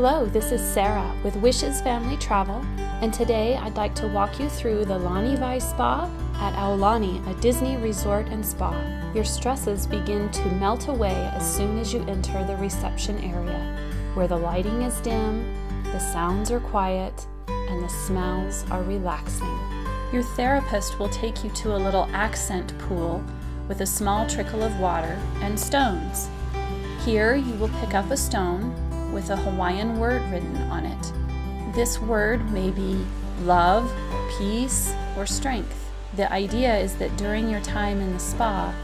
Hello, this is Sarah with Wishes Family Travel, and today I'd like to walk you through the Laniwai Spa at Aulani, a Disney resort and spa. Your stresses begin to melt away as soon as you enter the reception area, where the lighting is dim, the sounds are quiet, and the smells are relaxing. Your therapist will take you to a little accent pool with a small trickle of water and stones. Here you will pick up a stone with a Hawaiian word written on it. This word may be love, peace, or strength. The idea is that during your time in the spa,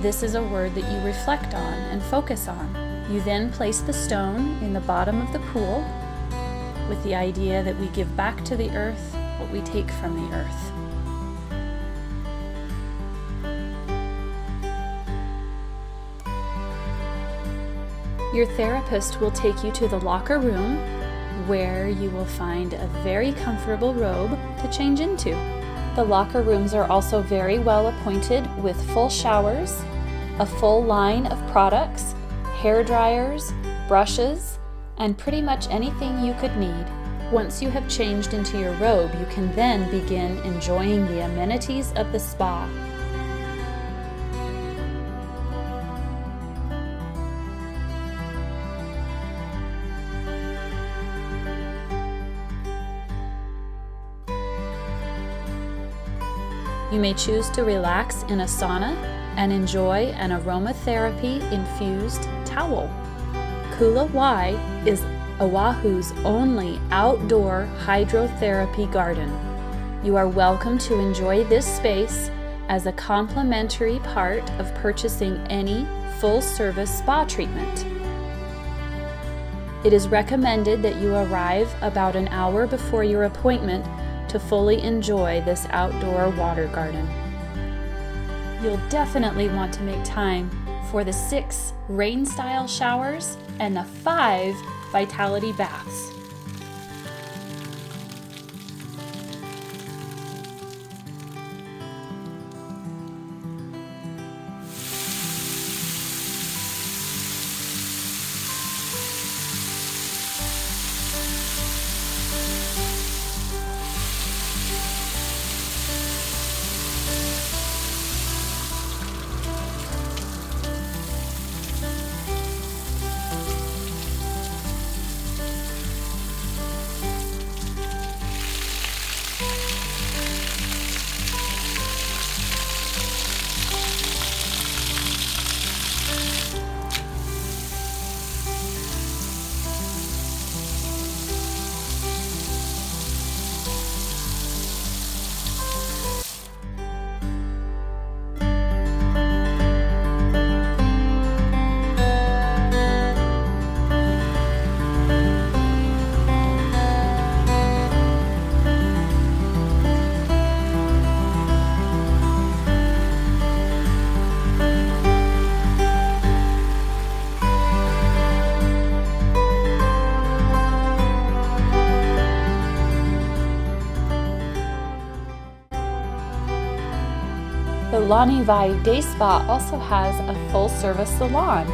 this is a word that you reflect on and focus on. You then place the stone in the bottom of the pool with the idea that we give back to the earth what we take from the earth. Your therapist will take you to the locker room where you will find a very comfortable robe to change into. The locker rooms are also very well appointed with full showers, a full line of products, hair dryers, brushes, and pretty much anything you could need. Once you have changed into your robe, you can then begin enjoying the amenities of the spa. You may choose to relax in a sauna and enjoy an aromatherapy infused towel. Kula Wai is Oahu's only outdoor hydrotherapy garden. You are welcome to enjoy this space as a complimentary part of purchasing any full service spa treatment. It is recommended that you arrive about an hour before your appointment to fully enjoy this outdoor water garden. You'll definitely want to make time for the six rain style showers and the five vitality baths. Laniwai Day Spa also has a full service salon.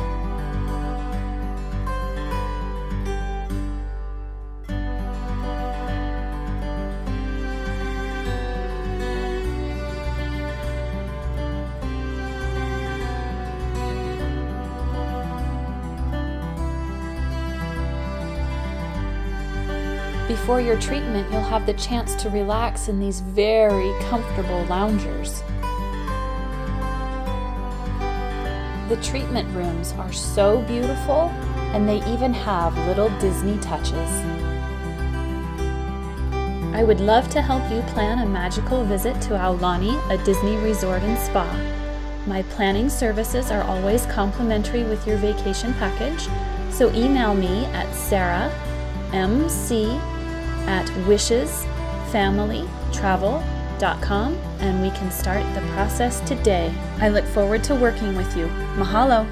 Before your treatment, you'll have the chance to relax in these very comfortable loungers. The treatment rooms are so beautiful and they even have little Disney touches. I would love to help you plan a magical visit to Aulani, a Disney resort and spa. My planning services are always complimentary with your vacation package, so email me at sarahmc at and we can start the process today. I look forward to working with you. Mahalo!